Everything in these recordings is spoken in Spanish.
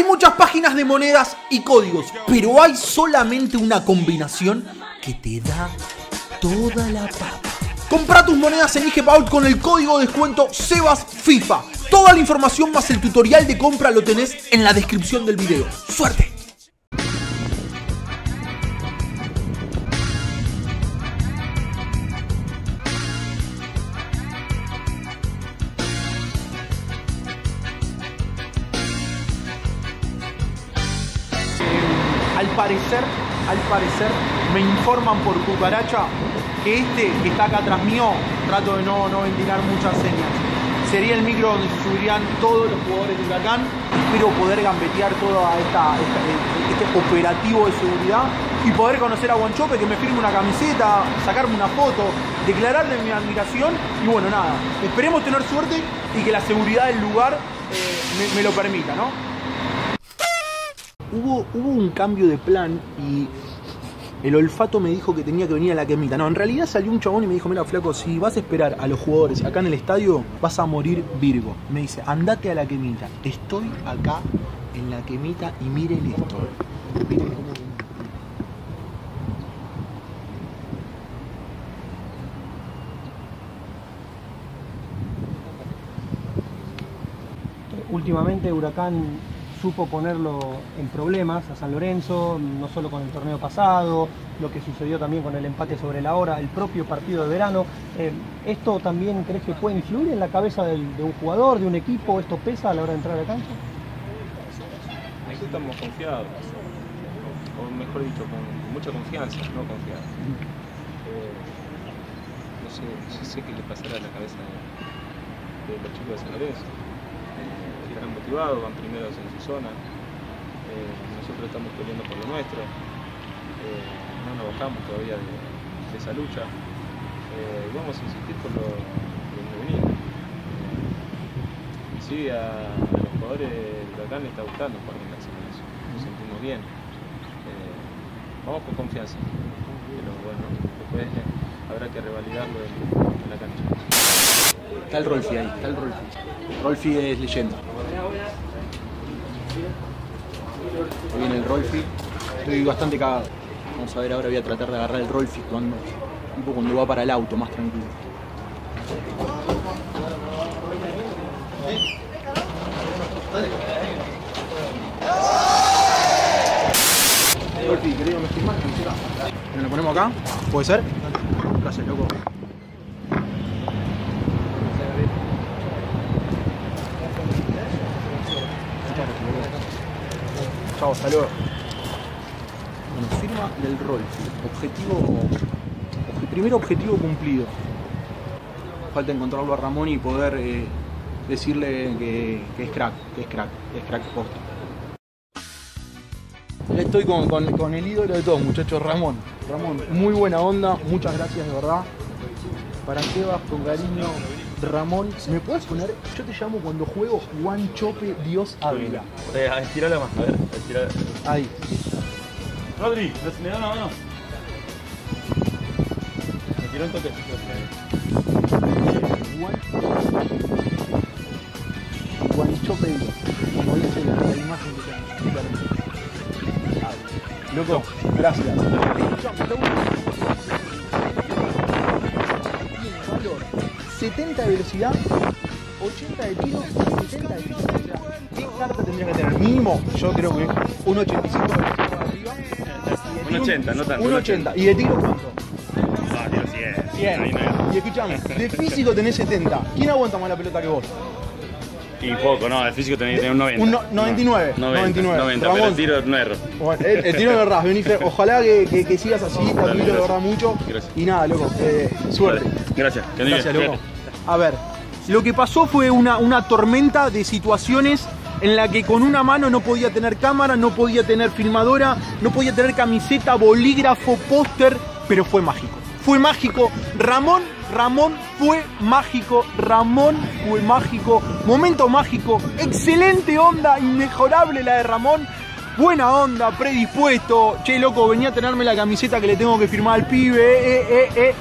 Hay muchas páginas de monedas y códigos, pero hay solamente una combinación que te da toda la papa. Compra tus monedas en IGPAUT con el código de descuento SEBASFIFA. Toda la información más el tutorial de compra lo tenés en la descripción del video. ¡Suerte! Al parecer, al parecer, me informan por cucaracha que este que está acá atrás mío, trato de no, no ventilar muchas señas. Sería el micro donde se subirían todos los jugadores de Huracán. Espero poder gambetear todo esta, esta- este operativo de seguridad y poder conocer a Guanchope, que me firme una camiseta, sacarme una foto, declararle mi admiración y bueno, nada. Esperemos tener suerte y que la seguridad del lugar eh, me lo permita, ¿no? Hubo, hubo un cambio de plan y el olfato me dijo que tenía que venir a la quemita. No, en realidad salió un chabón y me dijo, mira, flaco, si vas a esperar a los jugadores acá en el estadio, vas a morir Virgo. Me dice, andate a la quemita. Estoy acá en la quemita y miren esto. Últimamente Huracán supo ponerlo en problemas a San Lorenzo, no solo con el torneo pasado, lo que sucedió también con el empate sobre la hora, el propio partido de verano. Eh, ¿Esto también crees que puede influir en la cabeza de un jugador, de un equipo? ¿Esto pesa a la hora de entrar a la cancha? Nosotros estamos confiados, o mejor dicho, con mucha confianza, no confiados. Eh, no sé, sé qué le pasará a la cabeza de, de los chicos de San Lorenzo. Motivados, van primeros en su zona. Eh, nosotros estamos peleando por lo nuestro. Eh, no nos bajamos todavía de, de esa lucha. Eh, vamos a insistir por lo, lo juvenil. Eh, y sí, a, los jugadores del Huracán les está gustando jugar en Lorenzo. Nos sentimos bien. Vamos con confianza. Pero bueno, después habrá que revalidarlo en, en la cancha. Está el Rolfi ahí, está el Rolfi. Rolfi es leyenda. Ahí viene el Rolfi. Estoy bastante cagado. Vamos a ver ahora, voy a tratar de agarrar el Rolfi cuando, tipo cuando va para el auto, más tranquilo. Rolfi, querido, me filmas ¿Me lo ponemos acá? ¿Puede ser? Gracias, loco. Chao, hasta luego. Bueno, firma del rol. Objetivo. obje- primer objetivo cumplido. Falta encontrarlo a Ramón y poder eh, decirle que, que es crack, que es crack, que es crack posta. Estoy con, con- con el ídolo de todos, muchachos, Ramón. Ramón, muy buena onda, muchas gracias de verdad. Para qué vas con cariño, Ramón. ¿Me puedes poner? Yo te llamo cuando juego Juan Chope Dios Ávila. Eh, estirala más, a ver, estirala. Ahí. Rodri, ¿me da una mano? Me tiró un toquecito. Juan, Juan Chope Dios. Como dice la, la imagen que tengo. Loco, gracias. 70 de velocidad, 80 de tiro, 70 de tiro. O sea, ¿qué carta tendría que tener? Mínimo, yo creo que un 85 de velocidad para arriba. Un 80, no tanto, Un un 80. ¿Y de tiro cuánto? Ah, Dios, 100. 100. Y escuchame, de físico tenés 70. ¿Quién aguanta más la pelota que vos? Y poco, no, el físico tenía que tener un 90. Un no- 99, 90, 99. 90, pero Ramón. el tiro no erro. Bueno, el, el tiro de verdad, Benifer. Ojalá que, que- que sigas así, te admiro de verdad mucho. Gracias. Y nada, loco, eh, suerte. Vale, Gracias, que Gracias, loco. A ver, lo que pasó fue una, una tormenta de situaciones en la que con una mano no podía tener cámara, no podía tener filmadora, no podía tener camiseta, bolígrafo, póster, pero fue mágico. Fue mágico. Ramón, Ramón fue mágico. Ramón fue mágico. Momento mágico. Excelente onda, inmejorable la de Ramón. Buena onda, predispuesto. Che, loco, venía a tenerme la camiseta que le tengo que firmar al pibe. Eh, eh, eh.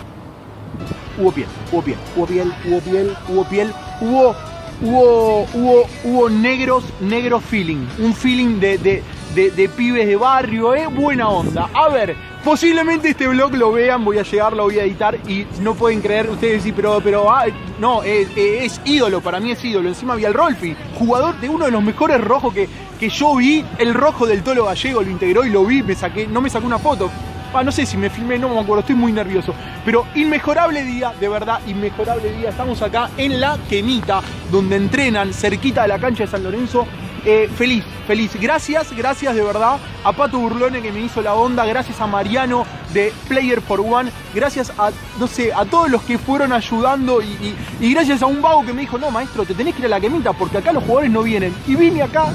Hubo piel, hubo piel, hubo piel, hubo piel, hubo piel, hubo hubo, hubo, hubo negros, negro feeling, un feeling de, de, de, de pibes de barrio, ¿eh? buena onda. A ver, posiblemente este blog lo vean, voy a llegar, lo voy a editar y no pueden creer, ustedes decir, pero, pero, ah, no, es, es ídolo, para mí es ídolo. Encima había el Rolfi, jugador de uno de los mejores rojos que, que yo vi, el rojo del Tolo Gallego lo integró y lo vi, me saqué, no me sacó una foto, Ah, no sé si me filmé, no me acuerdo, estoy muy nervioso. Pero inmejorable día, de verdad, inmejorable día. Estamos acá en la Quemita, donde entrenan cerquita de la cancha de San Lorenzo. Eh, feliz, feliz. Gracias, gracias de verdad a Pato Burlone que me hizo la onda, gracias a Mariano de Player for One, gracias a, no sé, a todos los que fueron ayudando y, y- gracias a un vago que me dijo, no maestro, te tenés que ir a la quemita porque acá los jugadores no vienen. Y vine acá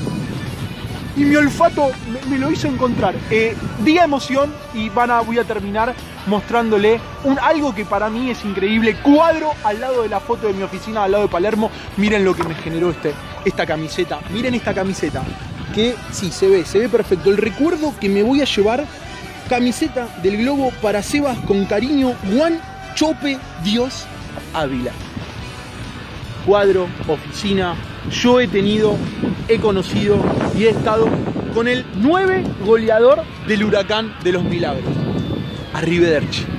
y mi olfato me, lo hizo encontrar. Eh, día emoción y van a, voy a terminar mostrándole un, algo que para mí es increíble. Cuadro al lado de la foto de mi oficina, al lado de Palermo. Miren lo que me generó este, esta camiseta. Miren esta camiseta. Que sí, se ve, se ve perfecto. El recuerdo que me voy a llevar, camiseta del globo para Sebas con cariño, Juan Chope Dios Ávila cuadro, oficina. Yo he tenido, he conocido y he estado con el 9 goleador del Huracán de los Milagros. Arrivederci.